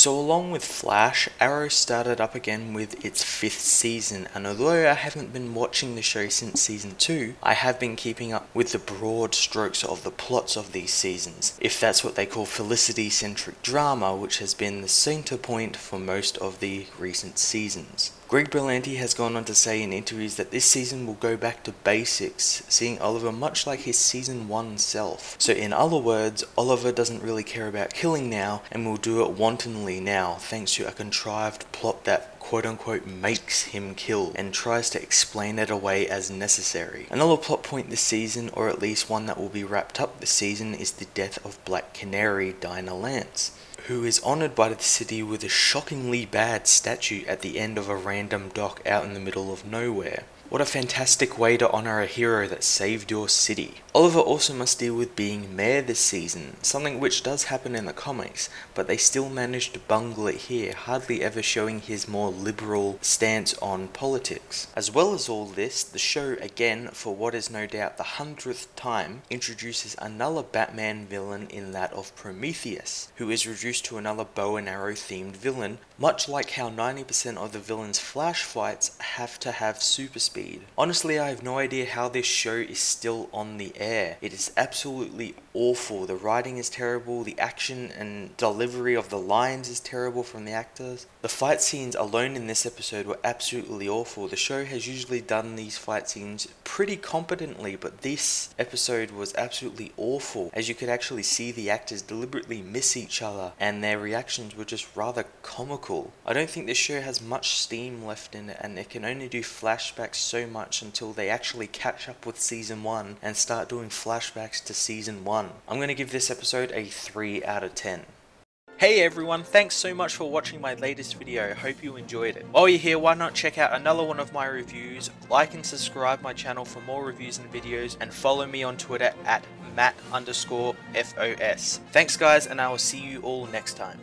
So along with Flash, Arrow started up again with its fifth season and although I haven't been watching the show since season 2, I have been keeping up with the broad strokes of the plots of these seasons, if that's what they call felicity-centric drama which has been the center point for most of the recent seasons. Greg Berlanti has gone on to say in interviews that this season will go back to basics, seeing Oliver much like his season 1 self. So in other words, Oliver doesn't really care about killing now and will do it wantonly now thanks to a contrived plot that quote unquote makes him kill and tries to explain it away as necessary. Another plot point this season, or at least one that will be wrapped up this season, is the death of Black Canary Dinah Lance who is honoured by the city with a shockingly bad statue at the end of a random dock out in the middle of nowhere. What a fantastic way to honour a hero that saved your city. Oliver also must deal with being mayor this season, something which does happen in the comics, but they still manage to bungle it here, hardly ever showing his more liberal stance on politics. As well as all this, the show again, for what is no doubt the hundredth time, introduces another Batman villain in that of Prometheus, who is reduced to another bow and arrow themed villain, much like how 90% of the villain's flash fights have to have super speed speed. Honestly, I have no idea how this show is still on the air. It is absolutely awful. The writing is terrible, the action and delivery of the lines is terrible from the actors. The fight scenes alone in this episode were absolutely awful. The show has usually done these fight scenes pretty competently, but this episode was absolutely awful, as you could actually see the actors deliberately miss each other, and their reactions were just rather comical. I don't think this show has much steam left in it, and it can only do flashbacks so much until they actually catch up with season 1 and start doing flashbacks to season 1. I'm going to give this episode a 3 out of 10. Hey everyone, thanks so much for watching my latest video, hope you enjoyed it. While you're here, why not check out another one of my reviews, like and subscribe my channel for more reviews and videos, and follow me on Twitter at matt underscore FOS. Thanks guys, and I will see you all next time.